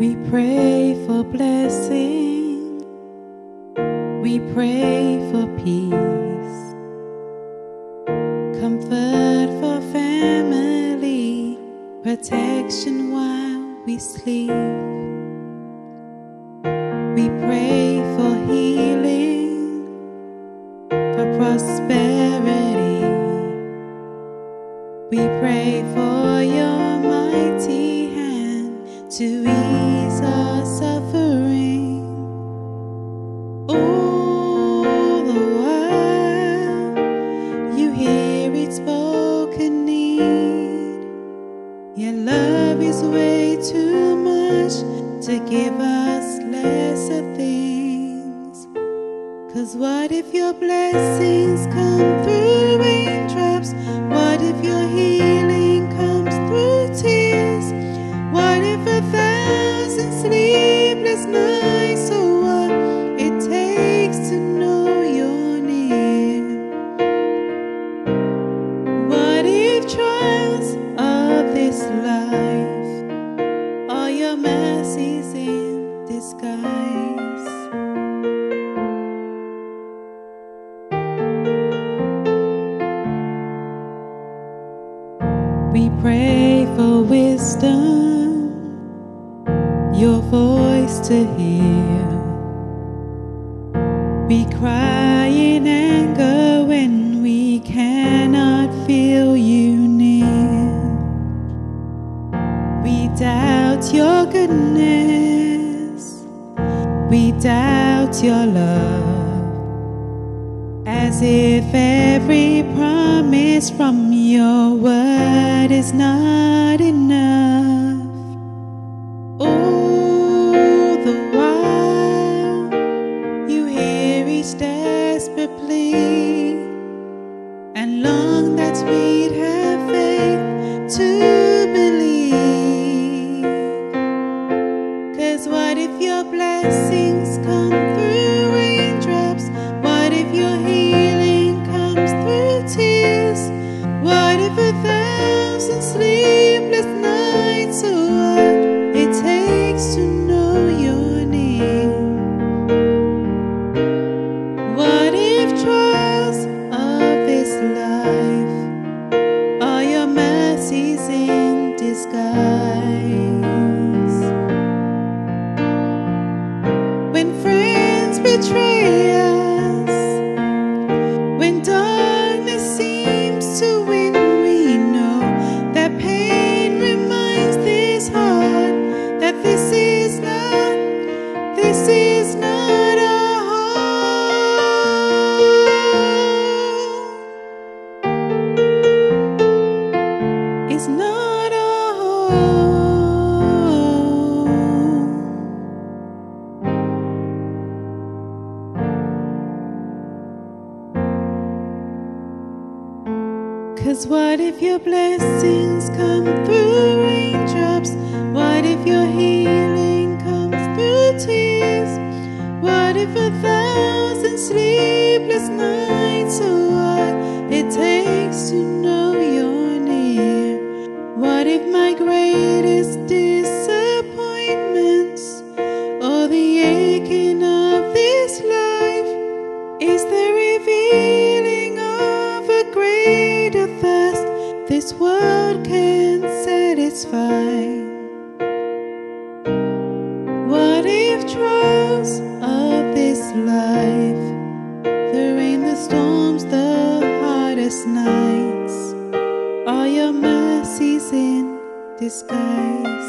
We pray for blessing. We pray for peace. Comfort for family. Protection while we sleep. We pray for healing. For prosperity. We pray lesser things. Cause what if your blessings come through raindrops? What if your healing comes through tears? What if a thousand sleepless nights are what it takes to know you're near? What if trials of this life are your mercies in disguise? We pray for wisdom, your voice to hear. We cry in anger when we cannot feel you near. We doubt your goodness, we doubt your love. As if every promise from your word is not enough. Cause what if your blessings come through raindrops? What if your healing comes through tears? What if a thousand sleepless nights are what it takes to know you're near? What if my greatest this world can satisfy? What if trials of this life, the rain, the storms, the hardest nights, are your mercies in disguise?